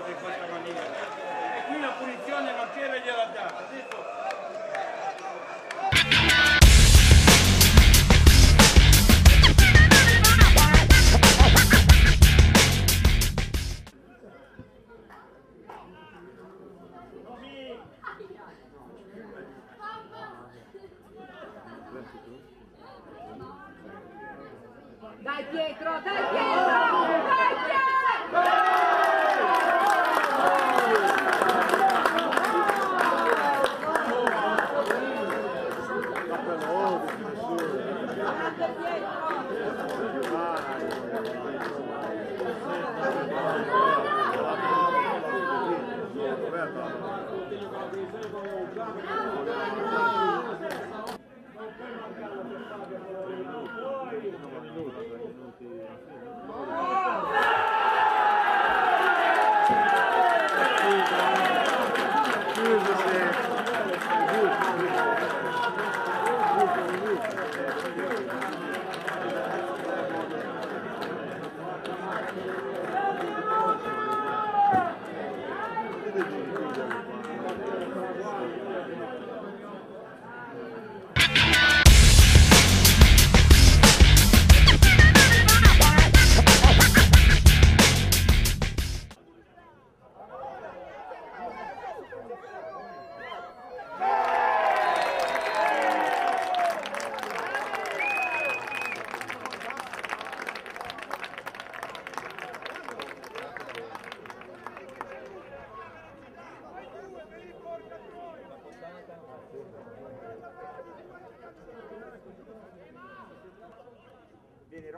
giochi di questa maniera. E qui la punizione Matera gliela dà. Adesso... Dai Pietro, dai Pietro!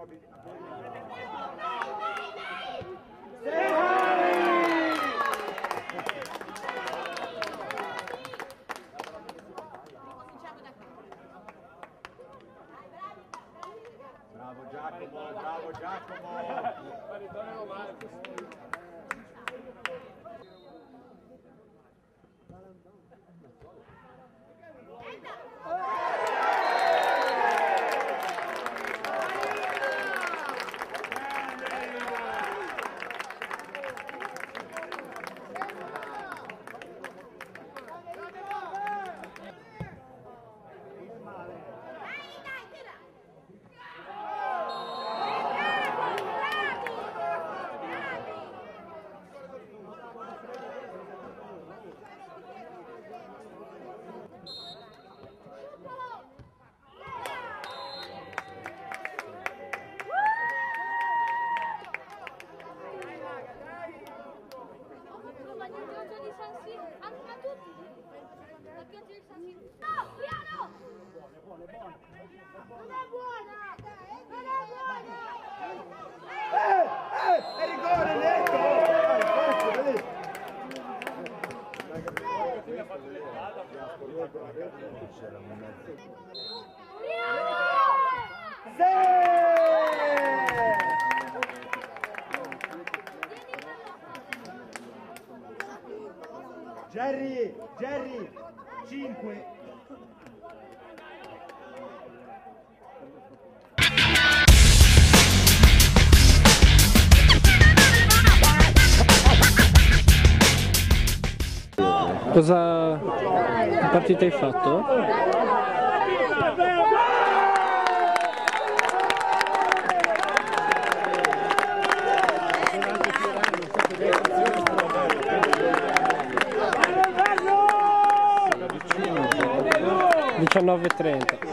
Bravo Giacomo, bravo Giacomo. Ma nel viaggio di San Siro, a, a tutti. Nel viaggio di San Siro. No, piano! Non è buona! Non è buona! Eh, eh, è rigore netto! Jerry, Jerry, 5. Cosa partita hai fatto? Diciannove e trenta.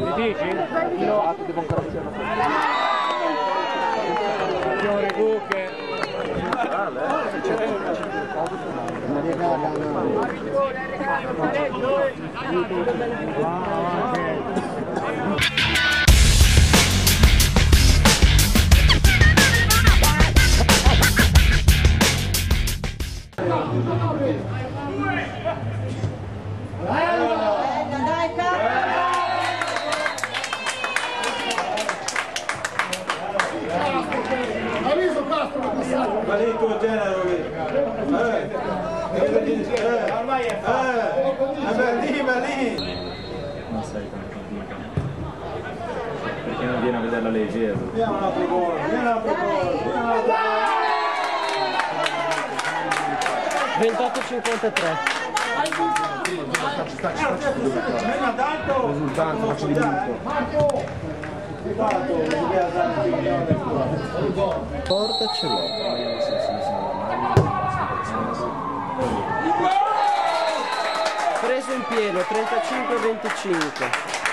Mi dici? Io ah, devo ancora Signore Cucche. Ma lì il tuo genero lì. Eh. Eh. Ormai è fatto. Eh. Eh beh, lì, ma lì. 6 quando fatica. Perché non viene a vederla leggera. Vediamo un altro gol, vediamo un altro gol, vediamo un altro gol. 28-53. Mena tanto! Risultato, faccio l'idea milione qua. Porta ce l'ho. Preso in pieno, 35-25.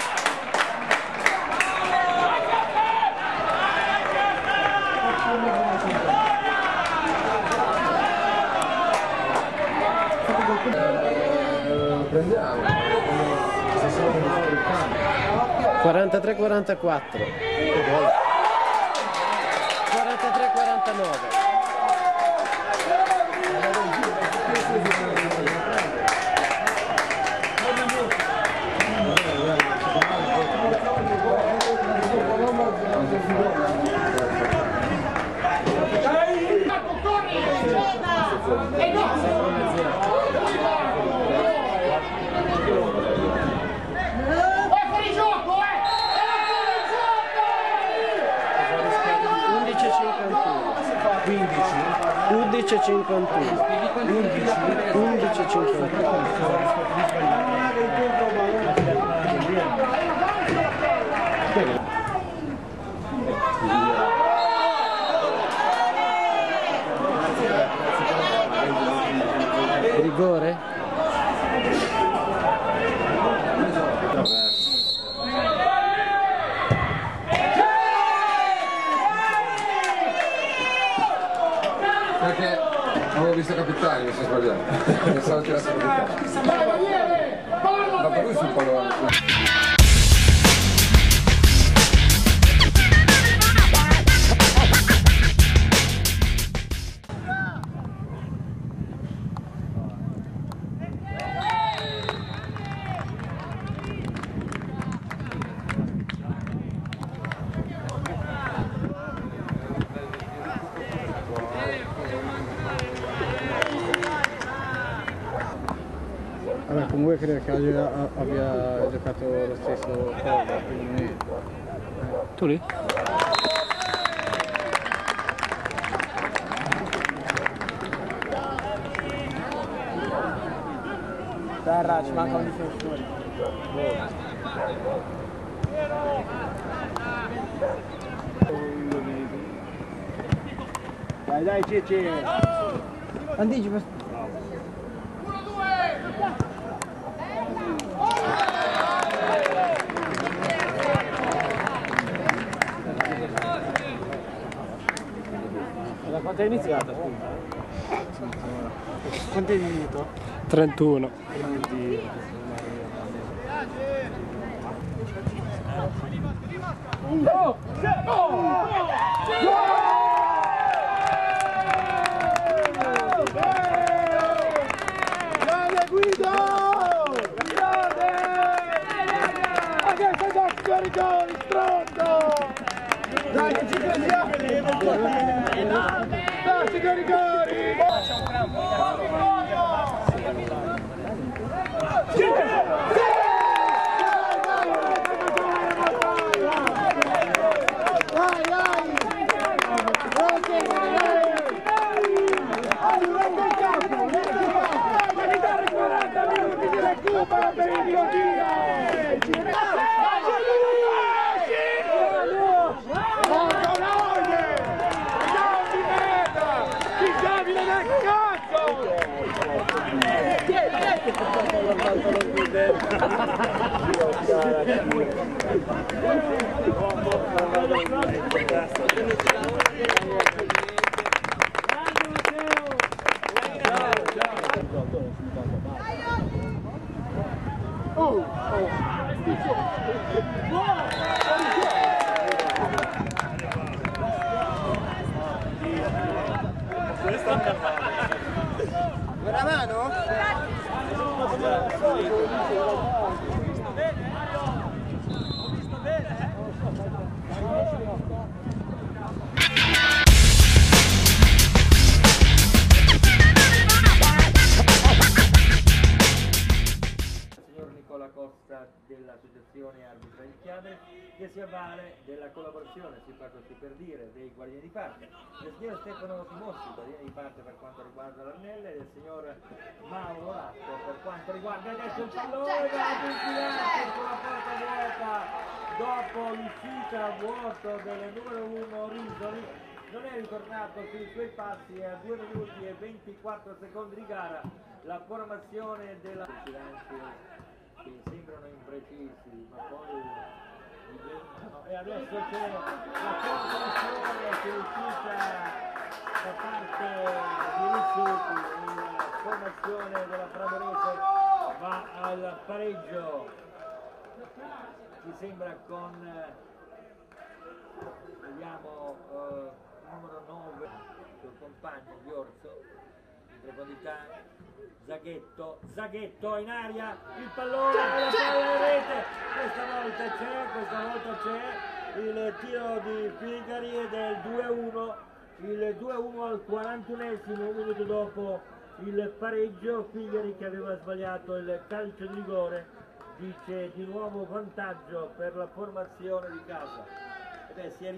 43-44. 43-49. 11-51. 11-51. Comunque credo che abbia, abbia giocato lo stesso cosa, quindi Tu lì? terra ci manca un difensore. Dai dai Cece! Anticipa! Da quanto è iniziata? Quanto è finito? 31. Grande Guido! Grande! Adesso doppio rigore, stronzo! Dai che ci crediamo! Dai che rigori! Dai, dai! Dai, Oh, oh. いや、そうなん。Costa dell'associazione arbitra di Chiave che si avvale della collaborazione, si fa così per dire, dei guardiani di parte, del signor Stefano Timossi, guardiani di parte per quanto riguarda l'Arnelle, e del signor Mauro Ratto per quanto riguarda adesso il pallone, va a sulla porta vuota dopo l'uscita a vuoto del numero 1 Risoli. Non è ritornato sui suoi passi e a 2 minuti e 24 secondi di gara la formazione della che sembrano imprecisi ma poi diventano e adesso c'è la conclusione che è uscita da parte di Rizzuti la formazione della Praverese va al pareggio. Ci sembra con vediamo eh, numero 9 suo compagno Biorzo profondità Zaghetto Zaghetto in aria il pallone la palla in rete. Questa volta c'è questa volta c'è il tiro di Figari ed è il 2-1 il 2-1 al 41esimo un minuto dopo il pareggio. Figari che aveva sbagliato il calcio di rigore dice di nuovo vantaggio per la formazione di casa. Ed è si è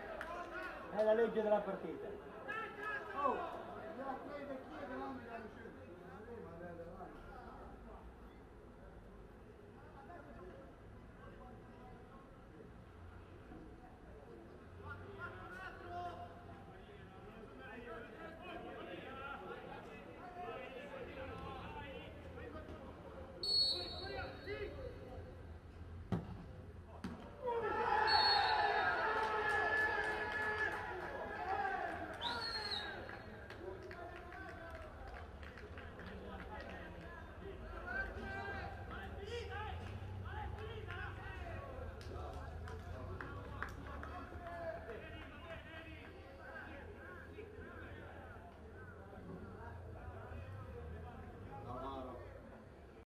È la legge della partita. Oh, io a quei vecchi che non mi danno